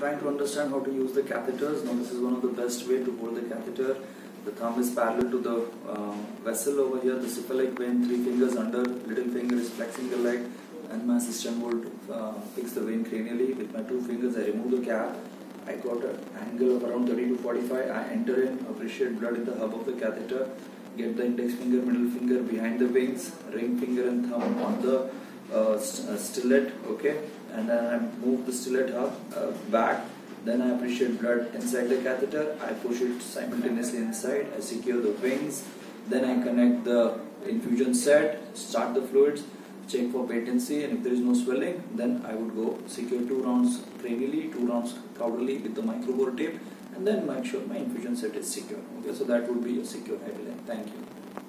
trying to understand how to use the catheters. Now this is one of the best way to hold the catheter. The thumb is parallel to the uh, vessel over here, the cephalic vein, three fingers under, little finger is flexing the leg and my assistant would uh, fix the vein cranially. With my two fingers I remove the cap. I got an angle of around 30 to 45. I enter in, appreciate blood in the hub of the catheter, get the index finger, middle finger behind the wings, ring finger and thumb on the uh, uh, stylet, okay, and then I move the stylet up uh, back. Then I appreciate blood inside the catheter. I push it simultaneously inside. I secure the wings. Then I connect the infusion set, start the fluids, check for patency, and if there is no swelling, then I would go secure two rounds cranially, two rounds caudally with the micropore tape, and then make sure my infusion set is secure. Okay, so that would be a secure headline. Thank you.